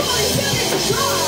Join, join, join.